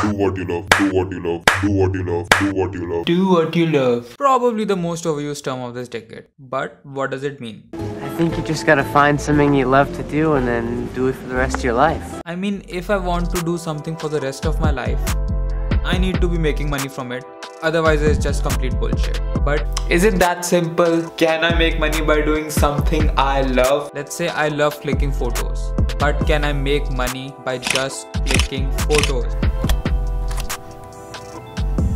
Do what you love. Do what you love. Do what you love. Do what you love. Do what you love. Probably the most overused term of this decade. But what does it mean? I think you just gotta find something you love to do and then do it for the rest of your life. I mean, if I want to do something for the rest of my life, I need to be making money from it. Otherwise, it's just complete bullshit. But is it that simple? Can I make money by doing something I love? Let's say I love clicking photos. But can I make money by just clicking photos?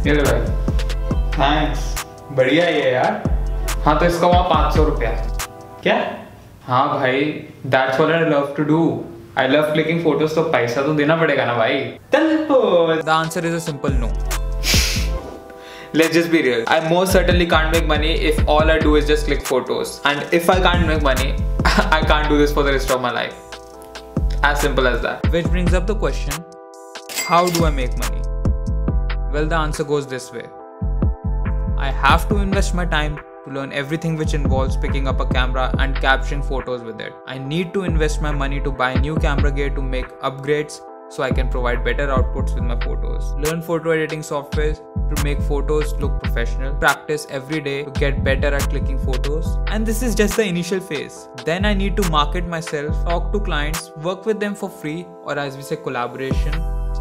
ये ले भाई thanks बढ़िया ही है यार हाँ तो इसका वहाँ पाँच सौ रुपया क्या हाँ भाई that's what I love to do I love clicking photos तो पैसा तो देना पड़ेगा ना भाई The answer is a simple no. Let's just be real. I most certainly can't make money if all I do is just click photos. And if I can't make money, I can't do this for the rest of my life. As simple as that. Which brings up the question how do I make money? Well, the answer goes this way I have to invest my time to learn everything which involves picking up a camera and capturing photos with it. I need to invest my money to buy new camera gear to make upgrades so I can provide better outputs with my photos. Learn photo editing softwares to make photos look professional. Practice every day to get better at clicking photos. And this is just the initial phase. Then I need to market myself, talk to clients, work with them for free or as we say collaboration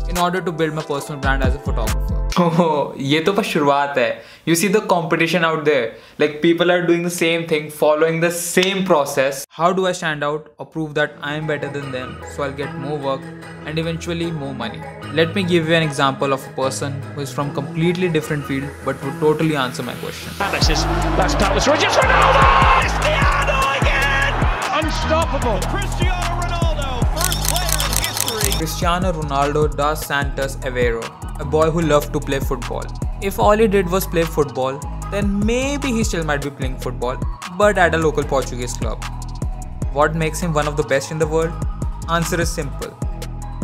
in order to build my personal brand as a photographer Oh, ये तो बस शुरुआत है You see the competition out there. Like people are doing the same thing, following the same process. How do I stand out or prove that I am better than them so I'll get more work and eventually more money? Let me give you an example of a person who is from completely different field but would totally answer my question. This is that's Douglas Rogers. Ronaldo! Cristiano again! Unstoppable. Cristiano Ronaldo, first player in history. Cristiano Ronaldo dos Santos Aveiro, a boy who loved to play football. If all he did was play football, then maybe he still might be playing football, but at a local Portuguese club. What makes him one of the best in the world? Answer is simple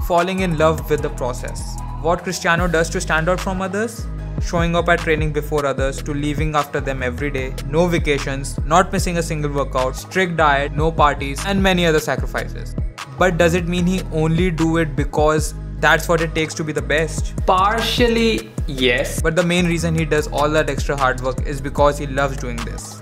falling in love with the process. What Cristiano does to stand out from others? Showing up at training before others to leaving after them every day, no vacations, not missing a single workout, strict diet, no parties, and many other sacrifices. But does it mean he only do it because that's what it takes to be the best? Partially, yes. But the main reason he does all that extra hard work is because he loves doing this.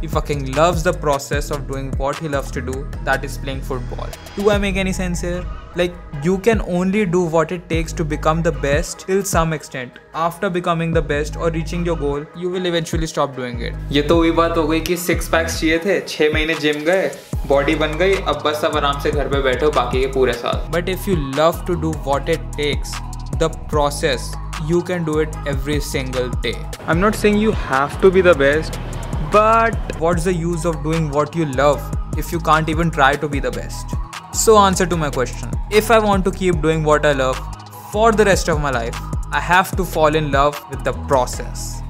He fucking loves the process of doing what he loves to do, that is playing football. Do I make any sense here? Like, you can only do what it takes to become the best till some extent. After becoming the best or reaching your goal, you will eventually stop doing it. ये तो वही बात हो गई कि six packs चाहिए थे छह महीने जिम गए बॉडी बन गई अब बस अब आराम से घर पे बैठो बाकी के पूरे साल But if you love to do what it takes, the process, you can do it every single day. I'm not saying you have to be the best, but what's the use of doing what you love if you can't even try to be the best? So, answer to my question if I want to keep doing what I love for the rest of my life, I have to fall in love with the process.